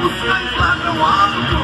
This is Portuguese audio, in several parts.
Vamos cantar the one.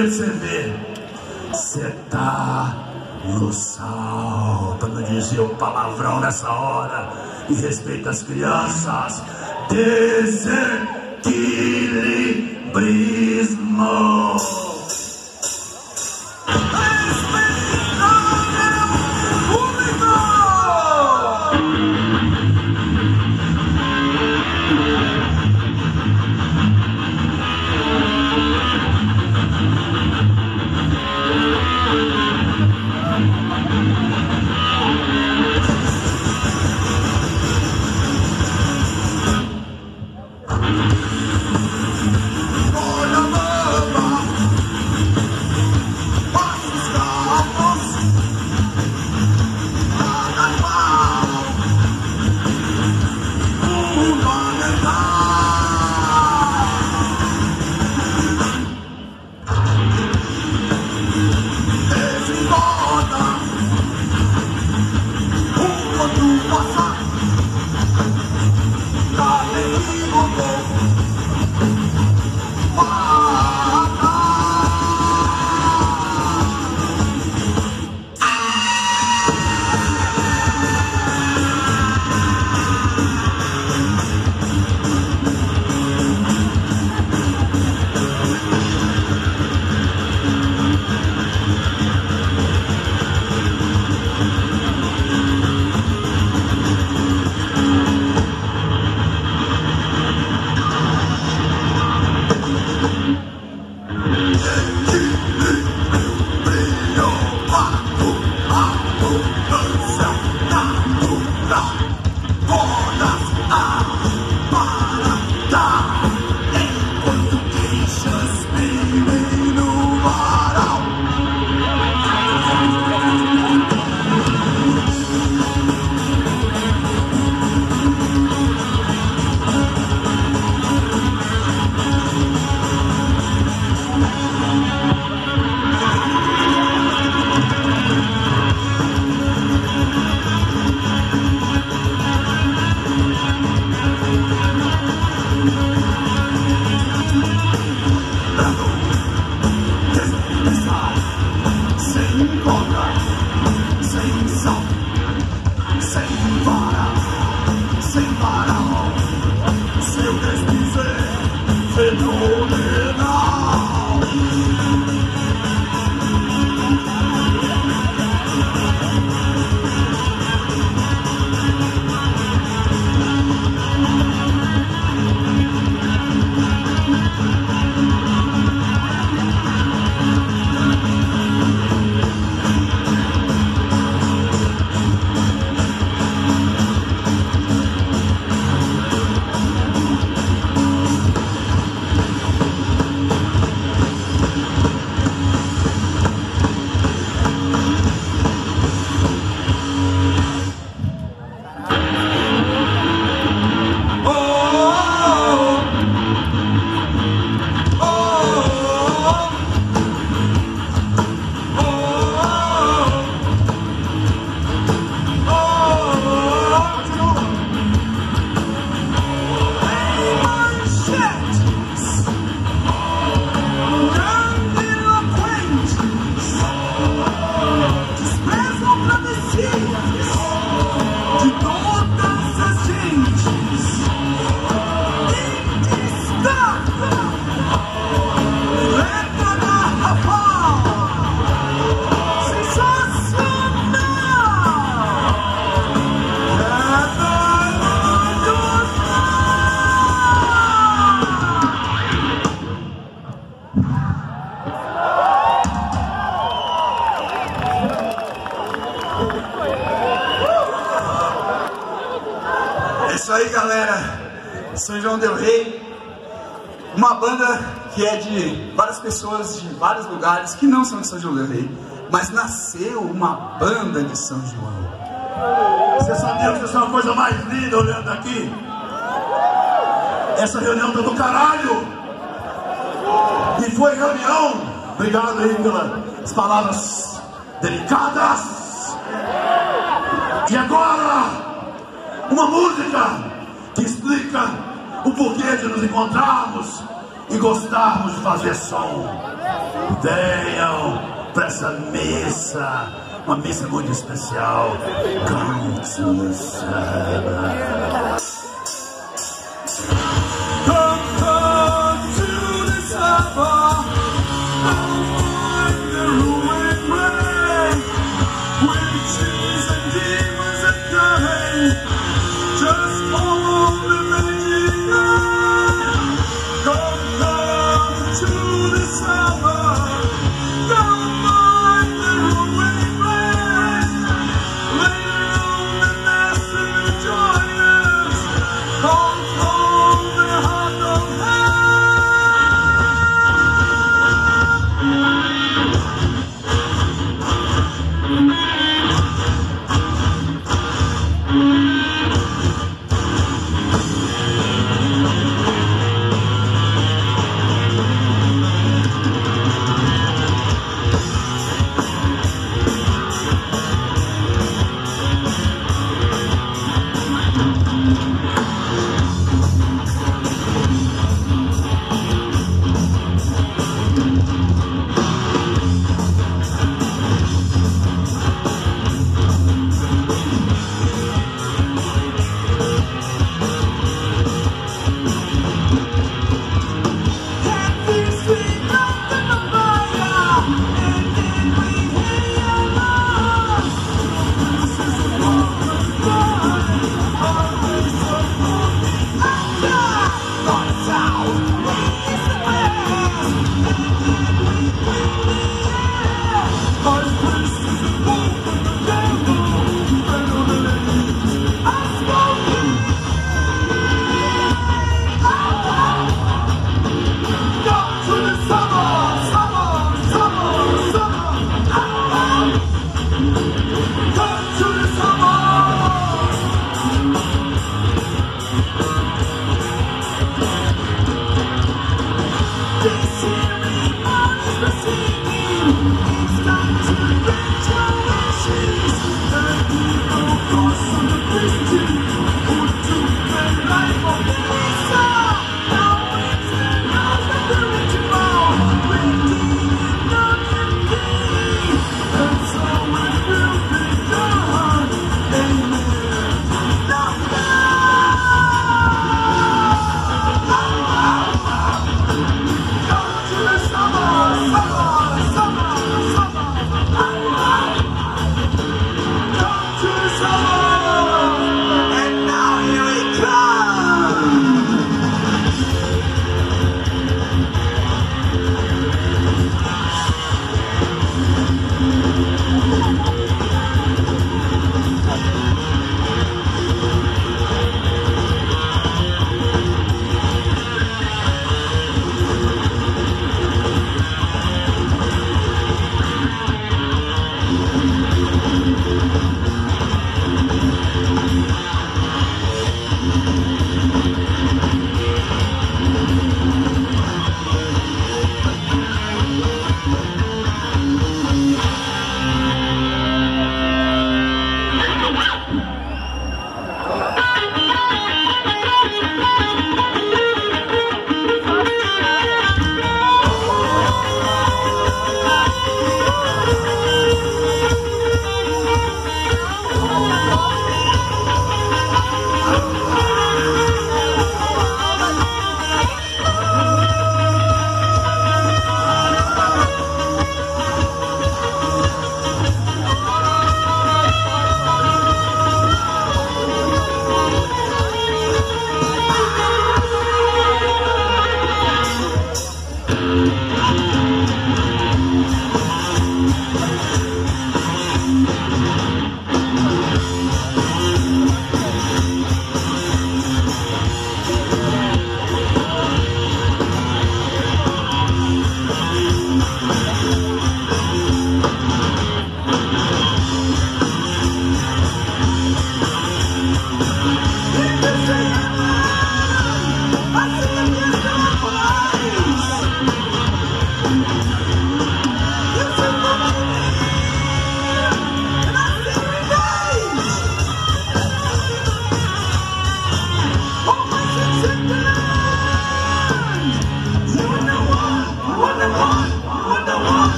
perceber, você está no sal. Para não dizer um palavrão nessa hora. E respeita as crianças. Desequilibrismo. Del Rey, uma banda que é de várias pessoas de vários lugares que não são de São João Del Rey, mas nasceu uma banda de São João. Você sabia que isso é uma coisa mais linda olhando aqui? Essa reunião tá do caralho! E foi reunião, obrigado aí pelas palavras delicadas. E agora, uma música que explica o porquê de nos encontrarmos e gostarmos de fazer som. Venham para essa missa, uma missa muito especial. To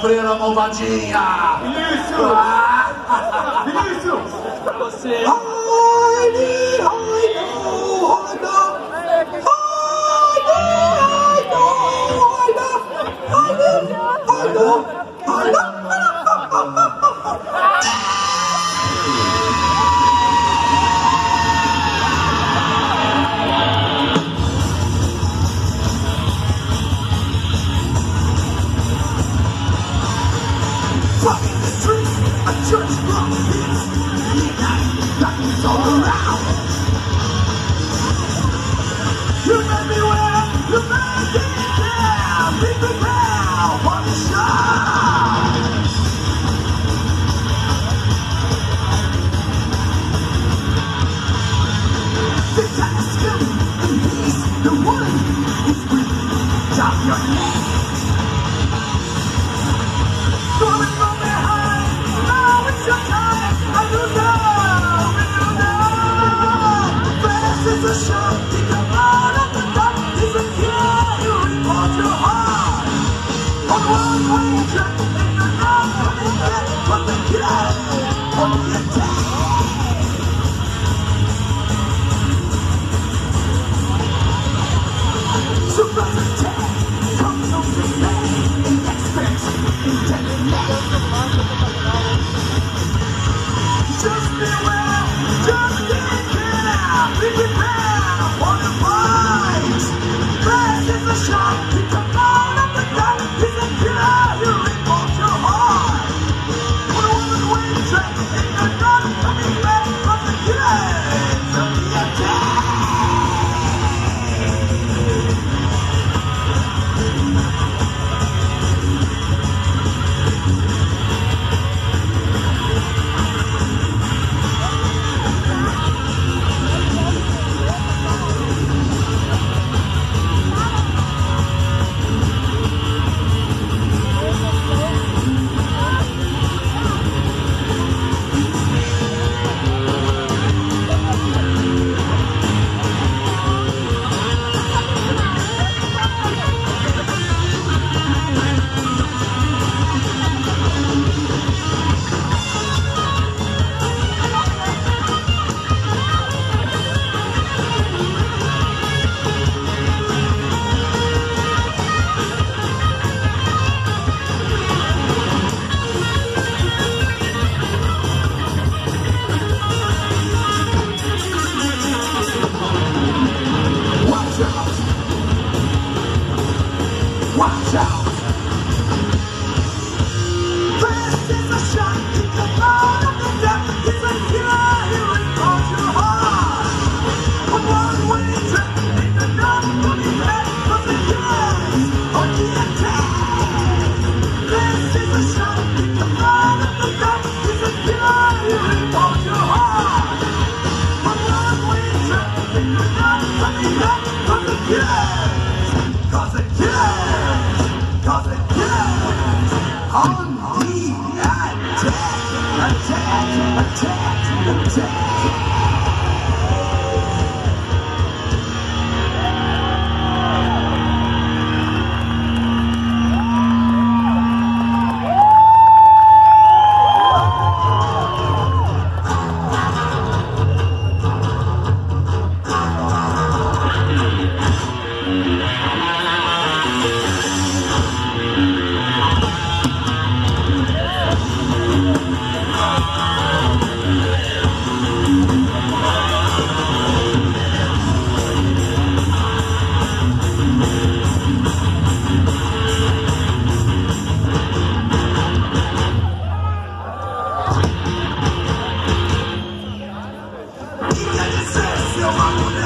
musiquinha da Freira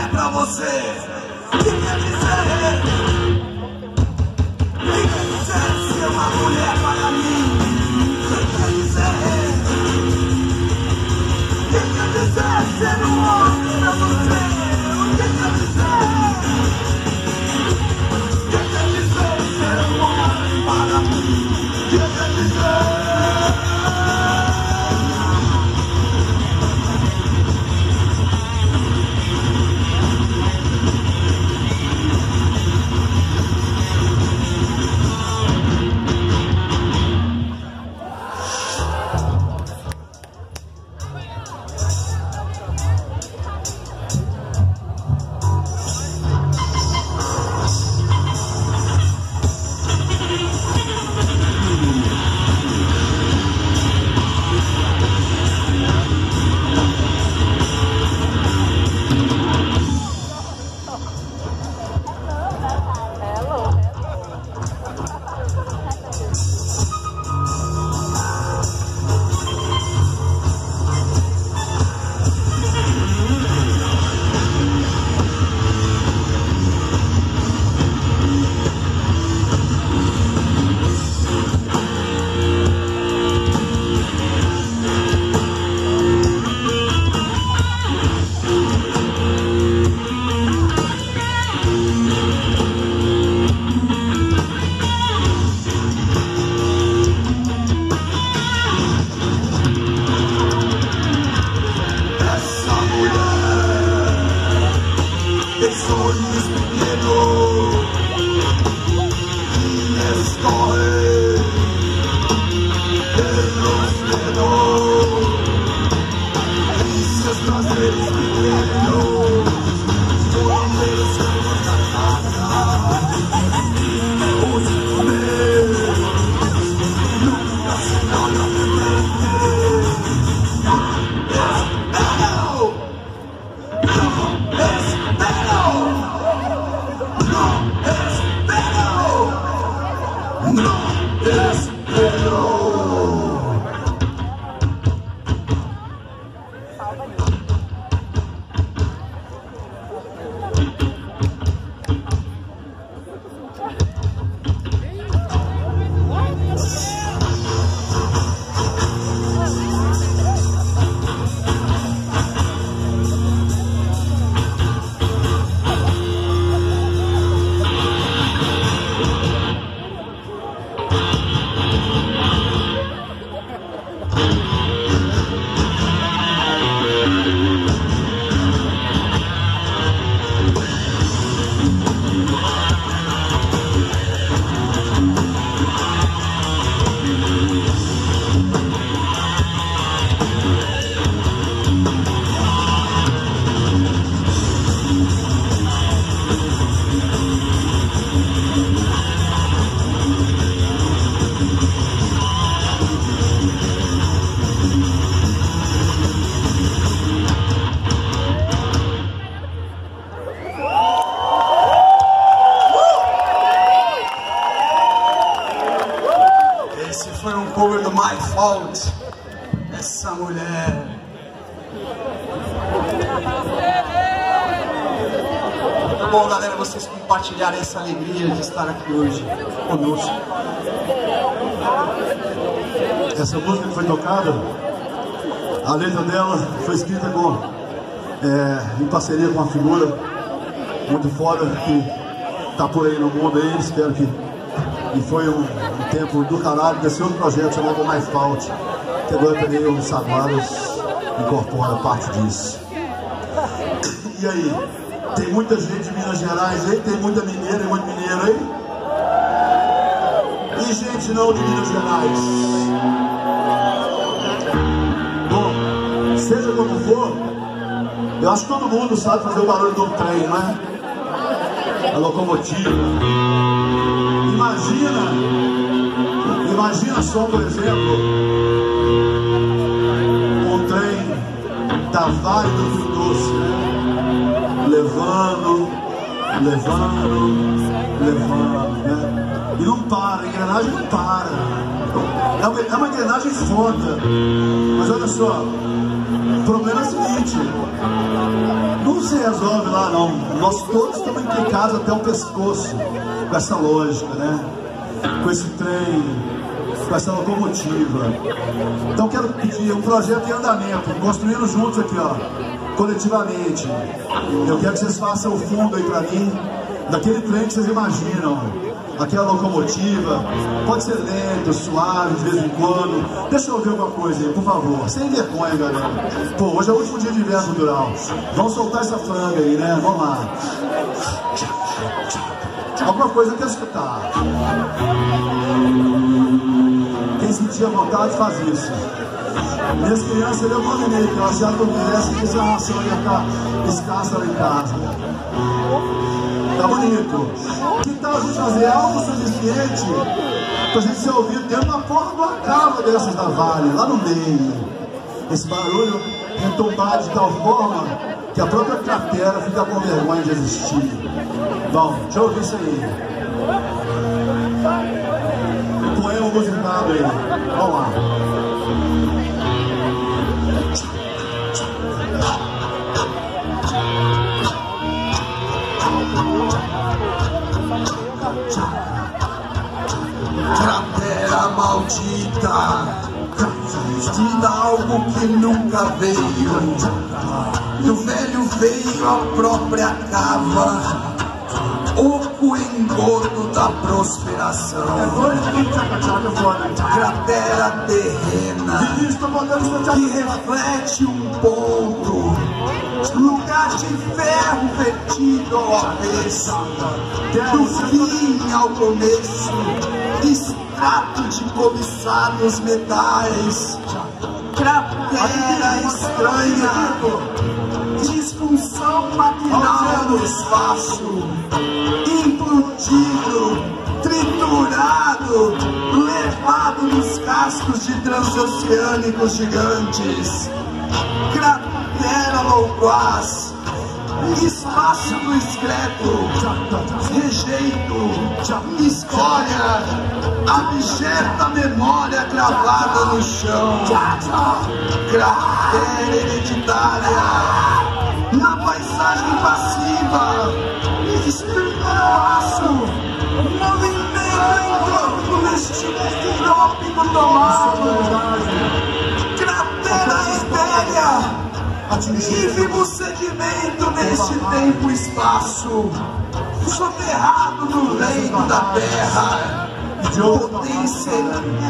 dizer pra você. Que quer dizer Quem quer dizer ser é uma mulher para mim. Quem quer dizer Quem quer dizer ser um homem pra você. Foi escrita com, é, em parceria com uma figura muito foda que tá por aí no mundo aí, espero que. E foi um, um tempo do caralho desse outro projeto chamado Mais Fault, que agora também o Saguaros incorpora parte disso. E aí, tem muita gente de Minas Gerais aí, tem muita mineira muito mineiro aí. E gente não de Minas Gerais. Eu acho que todo mundo sabe fazer o barulho do trem, não é? A locomotiva. Imagina, imagina só, por exemplo, um trem da Vale do Rio Doce, né? levando, levando, levando, né? E não para, a engrenagem não para. É uma, é uma engrenagem foda. Mas olha só, o problema é o seguinte, não se resolve lá não. Nós todos estamos implicados até o pescoço com essa lógica, né? Com esse trem, com essa locomotiva. Então quero pedir um projeto em andamento, construindo juntos aqui, ó, coletivamente. Eu quero que vocês façam o fundo aí pra mim, daquele trem que vocês imaginam. Aquela locomotiva, pode ser lento, suave, de vez em quando. Deixa eu ouvir alguma coisa aí, por favor. Sem vergonha, galera. Pô, hoje é o último dia de inverno cultural. Vamos soltar essa franga aí, né? Vamos lá. Alguma coisa quero escutar. Quem sentir a vontade faz isso. Minhas crianças eu combinei que elas já quisessem que essa ração ia ficar escassa lá em casa. Tá bonito. Que tal a gente fazer algo suficiente pra gente ser ouvido dentro da porra de uma cava dessas da Vale, lá no meio. Esse barulho retumbar de tal forma que a própria cratera fica com vergonha de existir. Bom, deixa eu ouvir isso aí. Um poema musicado aí. Vamos lá. Própria cava, oco engordo da prosperação. Cratera terrena que reflete um ponto, lugar de ferro vertido ao avesso, do fim ao começo, extrato de cobiçados metais, cratera estranha, disfunção maquinal no espaço, implodido, triturado, levado nos cascos de transoceânicos gigantes, cratera loquaz, espaço do excreto, rejeito, escória, abjeta memória gravada no chão, cratera hereditária, na paisagem passiva, espiritualaço, movimento em torno do destino trópico tomado, cratera estéreo, Vive o sedimento neste tempo e espaço, soterrado no leito da terra, potência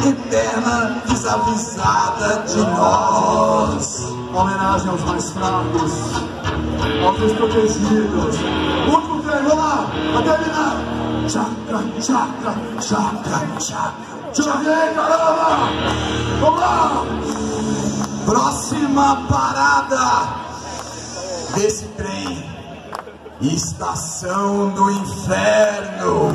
eterna desavisada de nós. Homenagem aos mais fracos, aos desprotegidos. Último trem, vamos lá, vai terminar. Chakra, chakra, chakra, chakra. Ver, caramba! Vamos lá! Próxima parada desse trem, Estação do Inferno.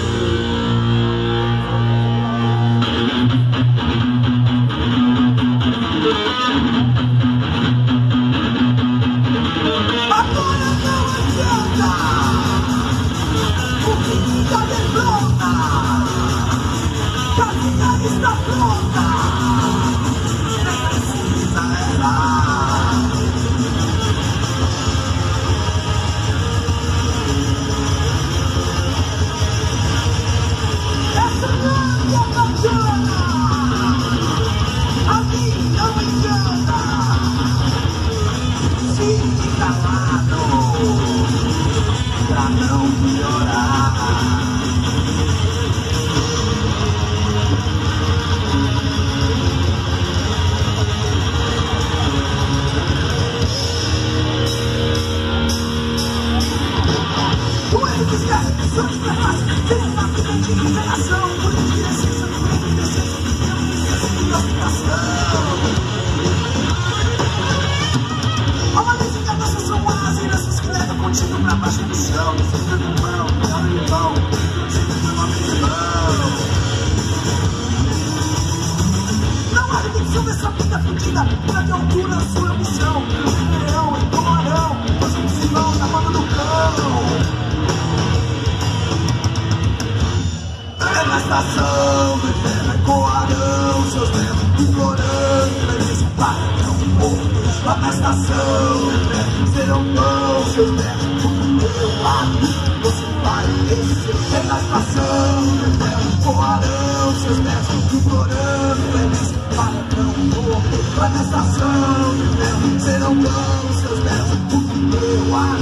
chorando, eles patrão morto Vai na estação de ferro, serão bons seus pés O meu ar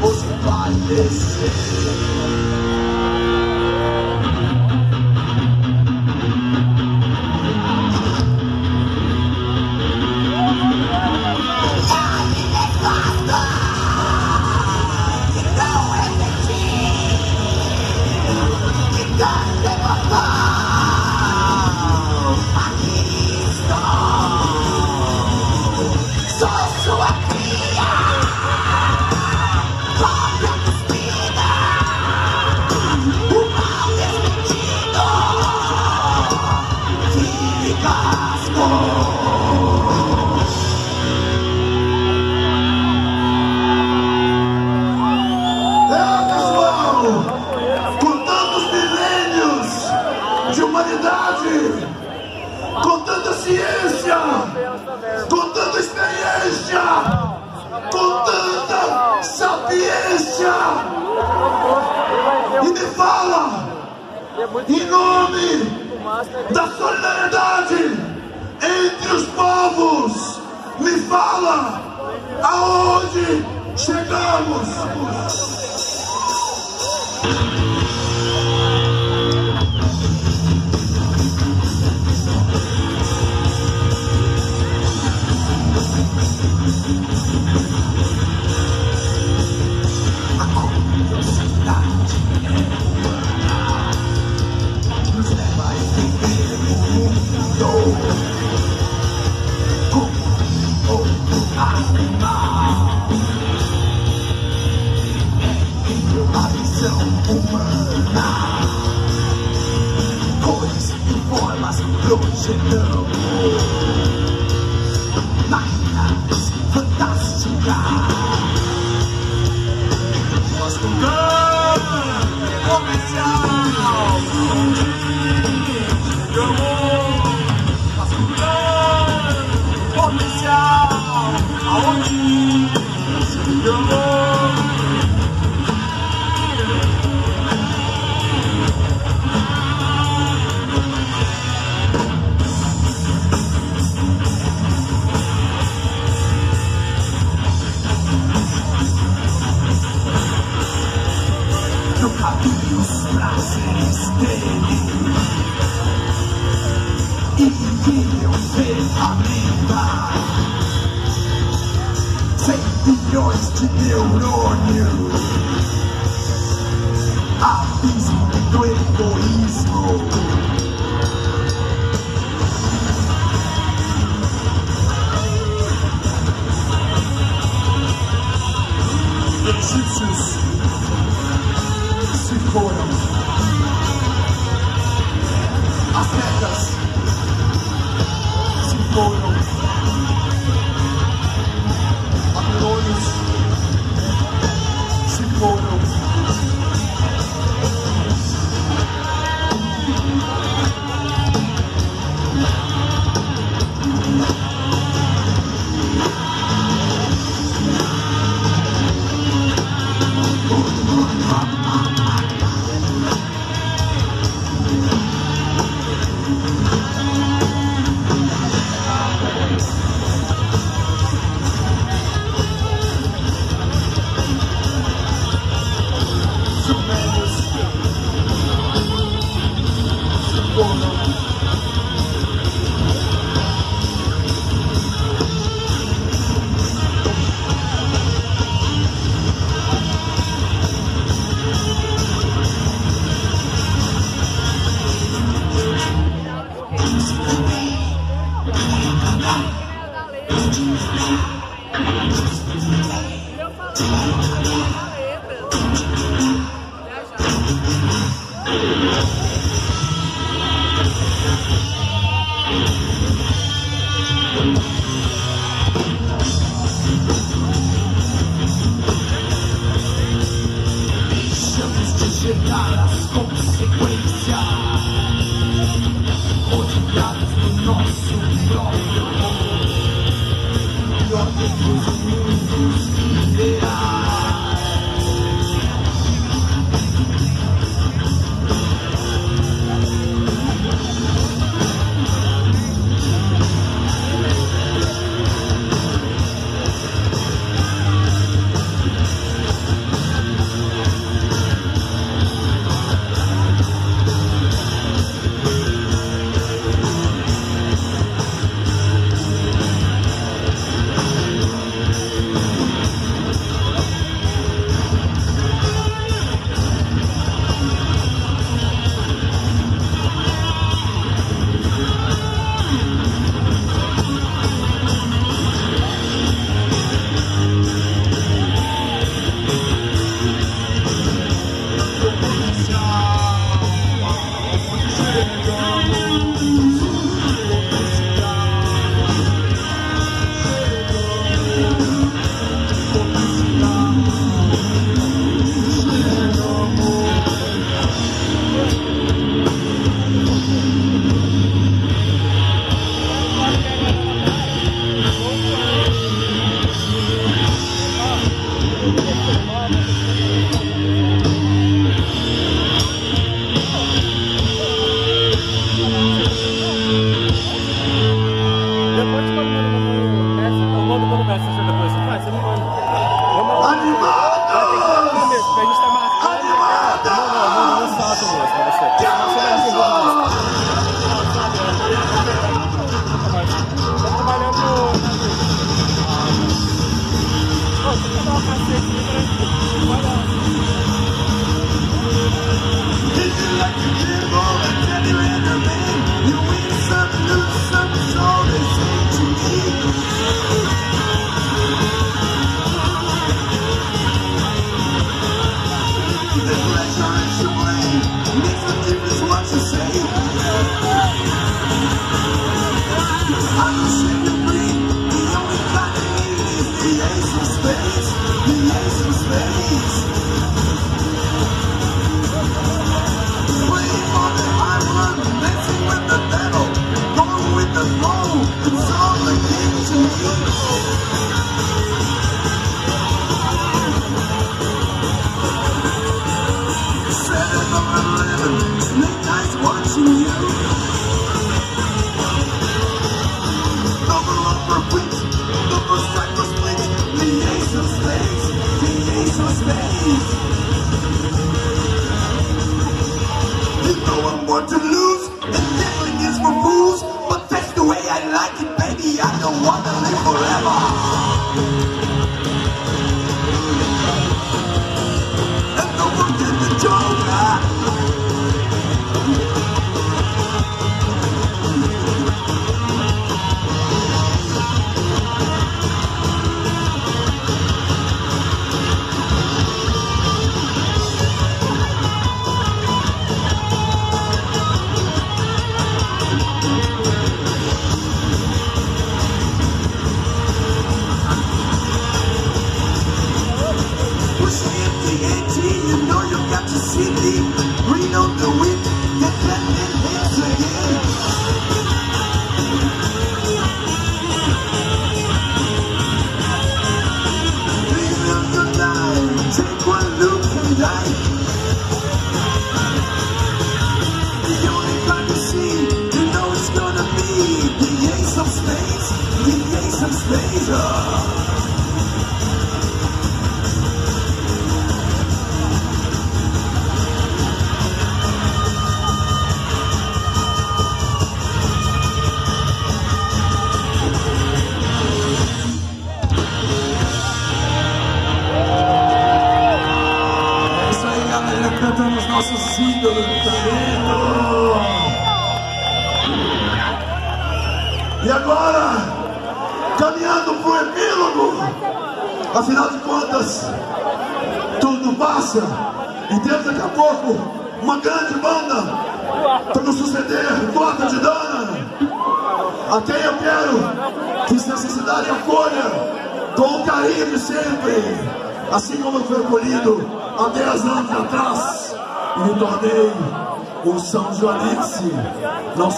você vai descer. me fala, é em nome da solidariedade entre os povos, me fala aonde chegamos. humana Cores e formas projetamos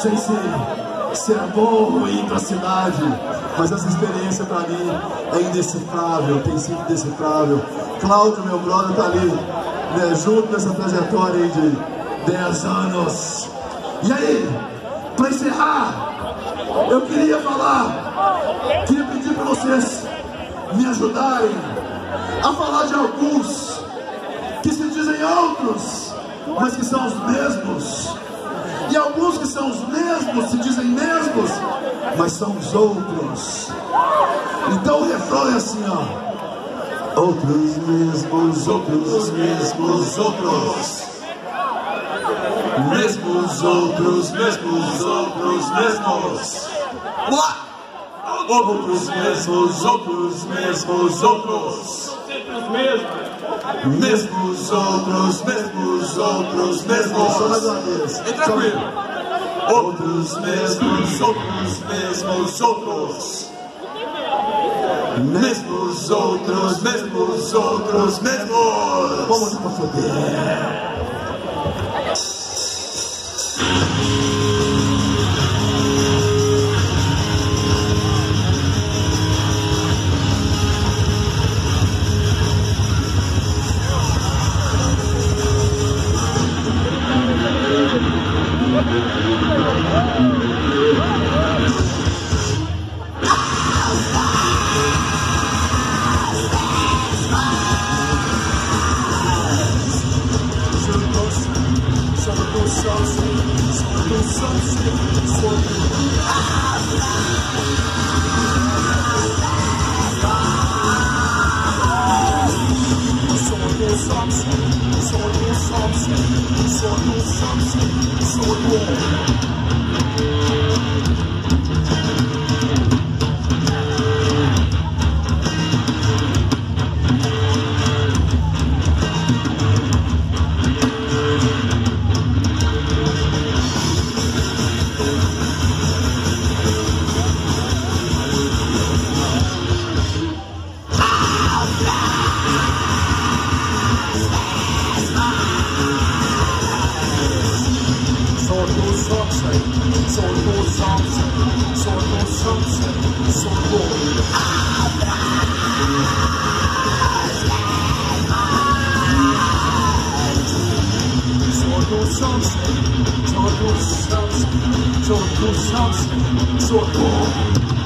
sei se, se é bom ou ruim para a cidade, mas essa experiência para mim é indecifrável, tem sido indecifrável. Cláudio, meu brother, tá ali, né, junto nessa trajetória de 10 anos. E aí, para encerrar, eu queria falar, queria pedir para vocês me ajudarem a falar de alguns que se dizem outros, mas que são os mesmos. E alguns que são os mesmos se dizem mesmos, mas são os outros. Então o refrão é assim, ó. Outros mesmos, outros mesmos, outros. Mesmos outros, mesmos outros, mesmos. Outros mesmos, outros mesmos, outros. Mesmos outros, mesmos outros, mesmos. Só mais uma vez. Vem tranquilo. Outros mesmos, outros mesmos, outros. Mesmos outros, mesmos outros, mesmos. Vamos pra foder. Something so cool. Todos são seus, todos são seus,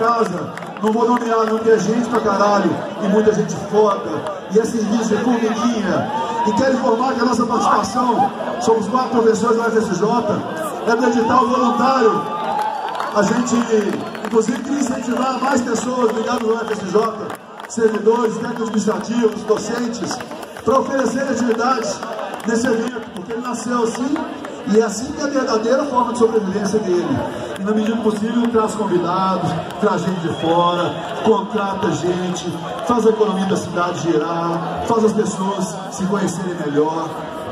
casa. Não vou nomear, não, é gente pra caralho e muita gente foda. E é serviço, é formiguinha. E quero informar que a nossa participação, somos quatro professores da UFSJ, é do edital voluntário a gente, inclusive, queria incentivar mais pessoas ligadas ao FSJ, servidores, técnicos administrativos, docentes, para oferecer atividades nesse evento, porque ele nasceu assim e é assim que é a verdadeira forma de sobrevivência dele. E na medida do possível traz convidados, traz gente de fora, contrata gente, faz a economia da cidade girar, faz as pessoas se conhecerem melhor.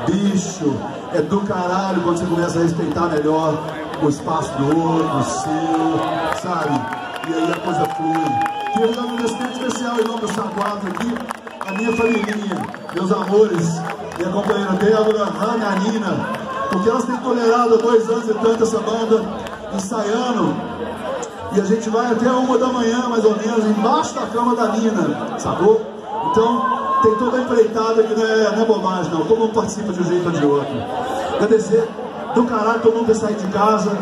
Bicho, é do caralho quando você começa a respeitar melhor o espaço do outro, o seu, sabe? E aí a coisa flui. Queria dar um respeito especial em nome do Saquato aqui, a minha família, meus amores, minha companheira Débora, Ana a Nina, porque elas têm tolerado dois anos e tanto essa banda, ensaiando E a gente vai até uma da manhã, mais ou menos, embaixo da cama da Nina, sacou? Então, tem toda a empreitada que não é, não é bobagem, não. Todo mundo participa de um jeito ou de outro. Agradecer do caralho todo mundo ter saído de casa.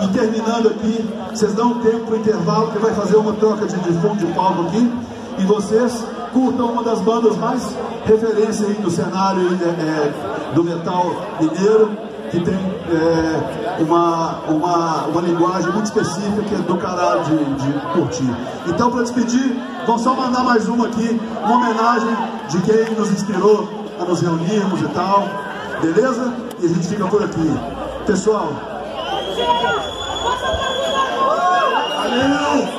E terminando aqui, vocês dão um tempo pro intervalo, que vai fazer uma troca de, de fundo de palco aqui. E vocês curtam uma das bandas mais referência aí do cenário é, é, do metal mineiro, que tem é, uma, uma, uma linguagem muito específica que é do caralho de, de curtir. Então, para despedir, vamos só mandar mais uma aqui, uma homenagem de quem nos inspirou a nos reunirmos e tal, beleza? E a gente fica por aqui. Pessoal, valeu!